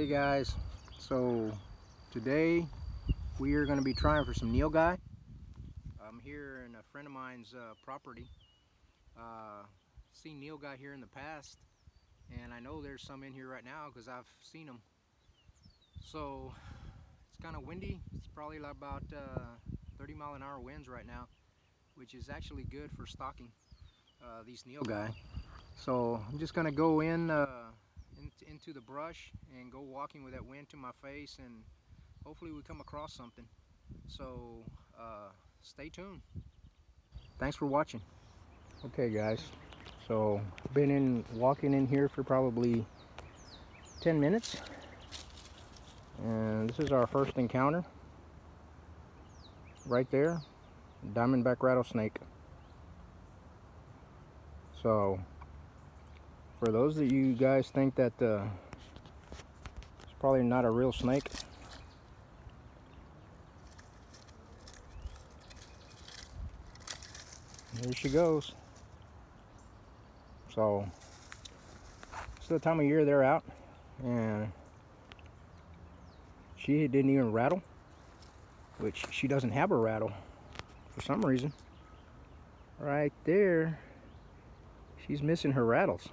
Hey guys, so today we are going to be trying for some nilgai. I'm here in a friend of mine's uh, property. Uh, seen nilgai here in the past and I know there's some in here right now because I've seen them. So it's kind of windy. It's probably about uh, 30 mile an hour winds right now, which is actually good for stalking uh, these nilgai. So I'm just going to go in uh, into the brush and go walking with that wind to my face and hopefully we come across something. So uh, stay tuned. Thanks for watching. Okay guys, so been in walking in here for probably 10 minutes and this is our first encounter right there diamondback rattlesnake so for those of you guys think that uh, it's probably not a real snake. Here she goes. So it's the time of year they're out and she didn't even rattle which she doesn't have a rattle for some reason. Right there she's missing her rattles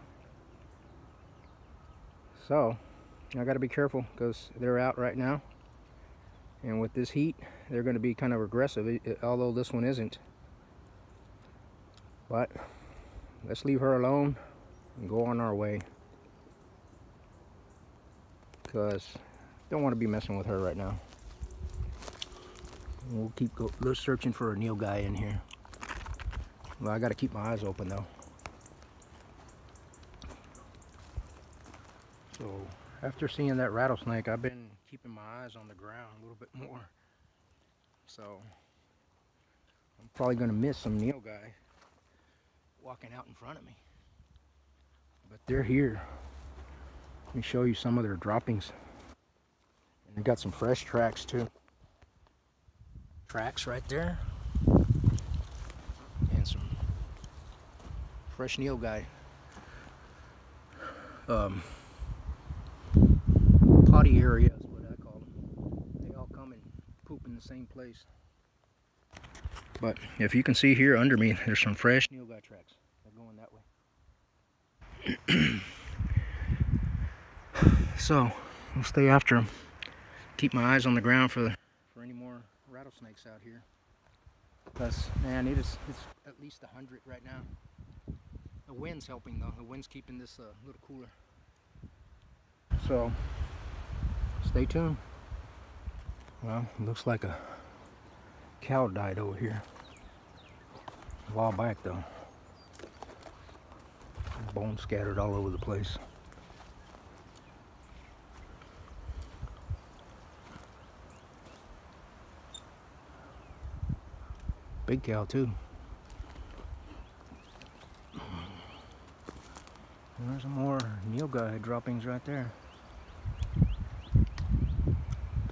so I got to be careful because they're out right now. And with this heat, they're going to be kind of aggressive, although this one isn't. But let's leave her alone and go on our way. Because don't want to be messing with her right now. We'll keep go searching for a nilgai in here. Well, I got to keep my eyes open though. So after seeing that rattlesnake, I've been keeping my eyes on the ground a little bit more. So I'm probably going to miss some nilgai walking out in front of me. But they're here. Let me show you some of their droppings. And they got some fresh tracks too. Tracks right there. And some fresh nilgai. Um, potty area is what I call them. They all come and poop in the same place. But if you can see here under me, there's some fresh nilgai tracks. They're going that way. so, I'll stay after them. Keep my eyes on the ground for, the, for any more rattlesnakes out here. Because, man, it is it's at least 100 right now. The wind's helping though. The wind's keeping this uh, a little cooler. So, stay tuned. Well, looks like a cow died over here. A while back though. Bones scattered all over the place. Big cow too. there's some more nilgai droppings right there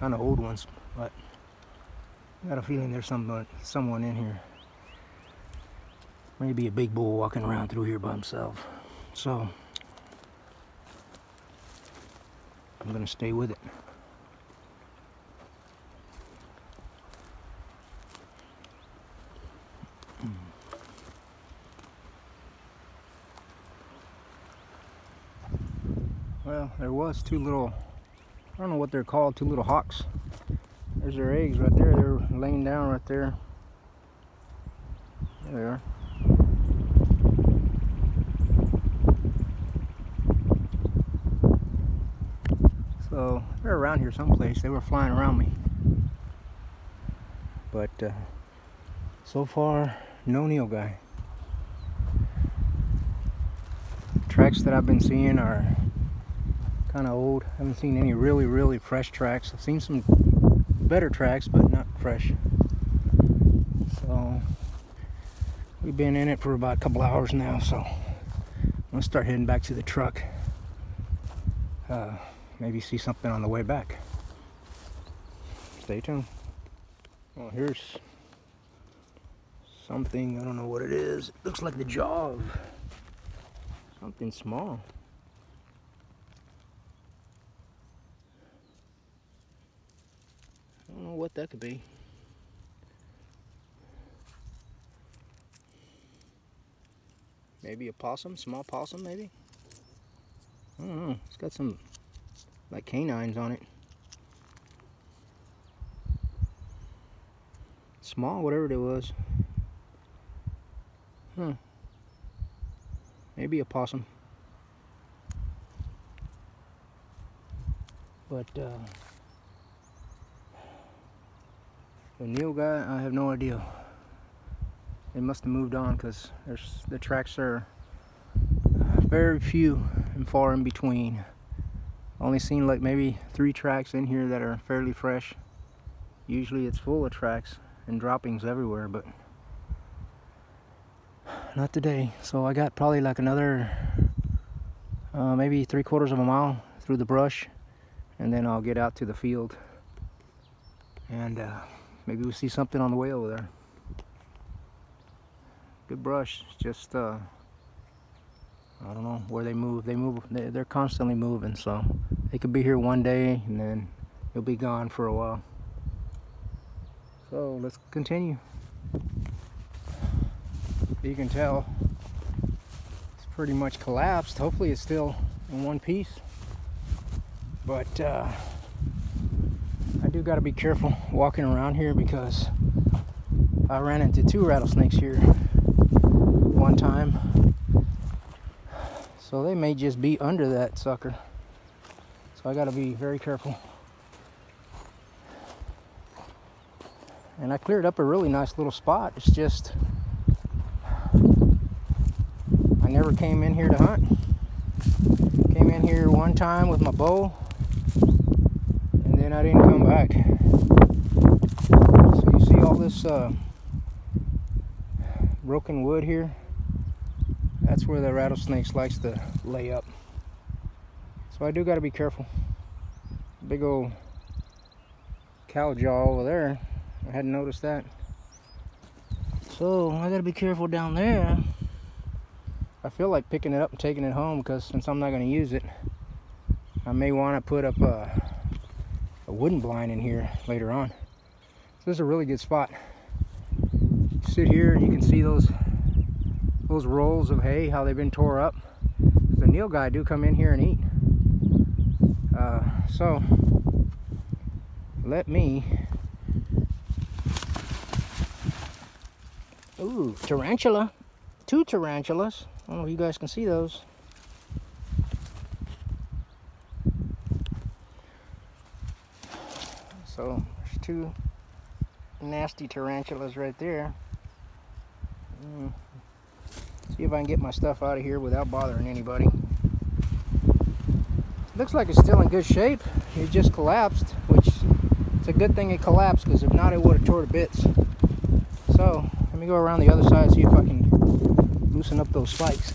kind of old ones, but I got a feeling there's someone, uh, someone in here. Maybe a big bull walking around through here by himself. So, I'm to stay with it. Hmm. Well, there was two little I don't know what they're called, two little hawks. There's their eggs right there. They're laying down right there. There they are. So they're around here someplace. They were flying around me. But uh, so far, no nilgai. Tracks that I've been seeing are kind of old. Haven't seen any really, really fresh tracks. I've seen some better tracks, but not fresh. So we've been in it for about a couple hours now, so I'm gonna start heading back to the truck. Uh, maybe see something on the way back. Stay tuned. Well, here's something, I don't know what it is. It looks like the jaw of something small. I don't know what that could be. Maybe a possum, small possum maybe? I don't know. It's got some like canines on it. Small, whatever it was. Huh. Maybe a possum. But uh, the nilgai, I have no idea. They must have moved on because there's the tracks are very few and far in between. Only seen like maybe three tracks in here that are fairly fresh. Usually it's full of tracks and droppings everywhere, but not today. So I got probably like another uh, maybe three quarters of a mile through the brush and then I'll get out to the field and uh, maybe we'll see something on the way over there. Good brush, just uh, I don't know where they move. They move, they're constantly moving, so they could be here one day and then they'll be gone for a while. So let's continue. You can tell it's pretty much collapsed. Hopefully it's still in one piece. But uh, do got to be careful walking around here because I ran into two rattlesnakes here one time so they may just be under that sucker. So I got to be very careful. And I cleared up a really nice little spot. It's just, I never came in here to hunt. Came in here one time with my bow, then I didn't come back. So you see all this uh, broken wood here? that's where the rattlesnakes likes to lay up. So I do got to be careful. Big old cow jaw over there. I hadn't noticed that. So I got to be careful down there. I feel like picking it up and taking it home because since I'm not going to use it, I may want to put up a, a wooden blind in here later on. So this is a really good spot. Sit here and you can see those those rolls of hay, how they've been tore up. The nilgai do come in here and eat. Uh, so, let me... Ooh, tarantula. Two tarantulas. I don't know if you guys can see those. So, there's two nasty tarantulas right there. Mm. See if I can get my stuff out of here without bothering anybody. Looks like it's still in good shape. It just collapsed, which it's a good thing it collapsed because if not, it would have tore to bits. So let me go around the other side see if I can loosen up those spikes.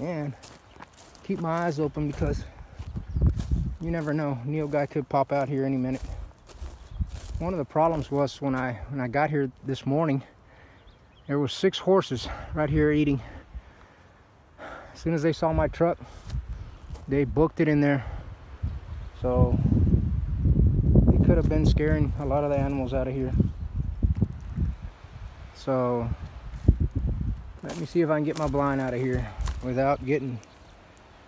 And keep my eyes open because you never know. Nilgai could pop out here any minute. One of the problems was when I when I got here this morning, there was six horses right here eating. As soon as they saw my truck, they booked it in there. So it could have been scaring a lot of the animals out of here. So let me see if I can get my blind out of here without getting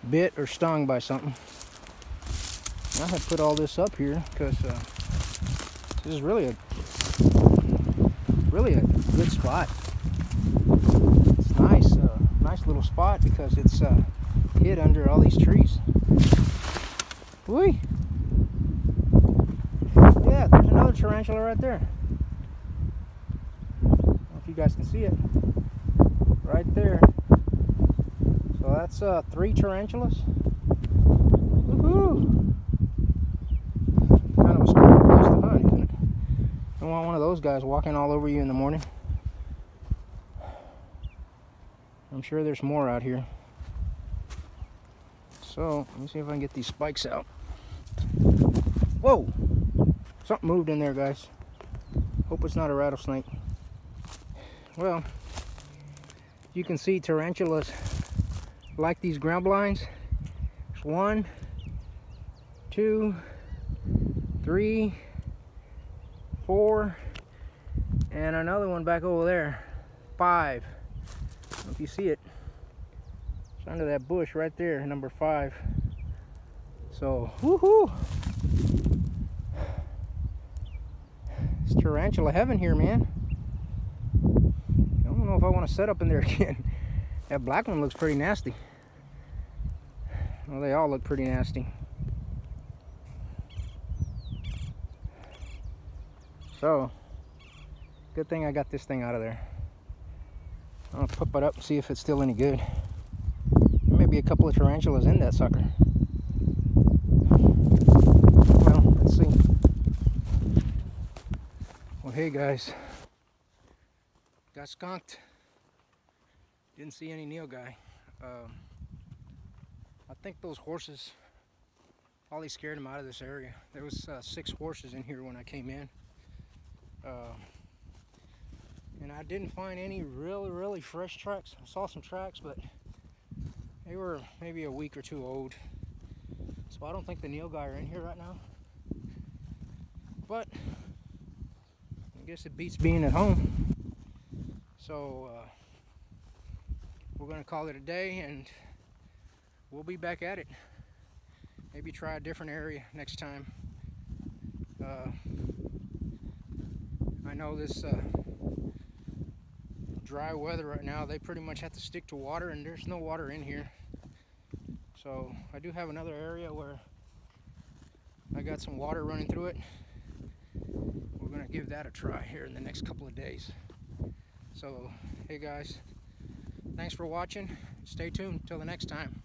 bit or stung by something. I have put all this up here because uh, this is really a really a good spot It's nice nice little spot because it's uh, hid under all these trees. Whee! Yeah, there's another tarantula right there. If you guys can see it. Right there. So that's uh, three tarantulas. Woohoo! Kind of a scary place to hunt, isn't it? You don't want one of those guys walking all over you in the morning. I'm sure there's more out here. So, let me see if I can get these spikes out. Whoa! Something moved in there, guys. Hope it's not a rattlesnake. Well, you can see tarantulas like these ground blinds. There's one, two, three, four, and another one back over there. Five. If you see it. It's under that bush right there, number five. So, woohoo! It's tarantula heaven here, man. I don't know if I want to set up in there again. That black one looks pretty nasty. Well, they all look pretty nasty. So, good thing I got this thing out of there. I'll pop it up and see if it's still any good. There may be a couple of tarantulas in that sucker. Well, let's see. Well, hey guys. Got skunked. Didn't see any nilgai. Um, I think those horses probably scared him out of this area. There was uh, six horses in here when I came in. Uh, and I didn't find any really, really fresh tracks. I saw some tracks, but they were maybe a week or two old. So I don't think the nilgai are in here right now. But I guess it beats being at home. So uh, we're gonna call it a day and we'll be back at it. Maybe try a different area next time. Uh, I know this uh, dry weather right now, they pretty much have to stick to water and there's no water in here. So I do have another area where I got some water running through it. We're gonna give that a try here in the next couple of days. So, hey guys, thanks for watching. Stay tuned till the next time.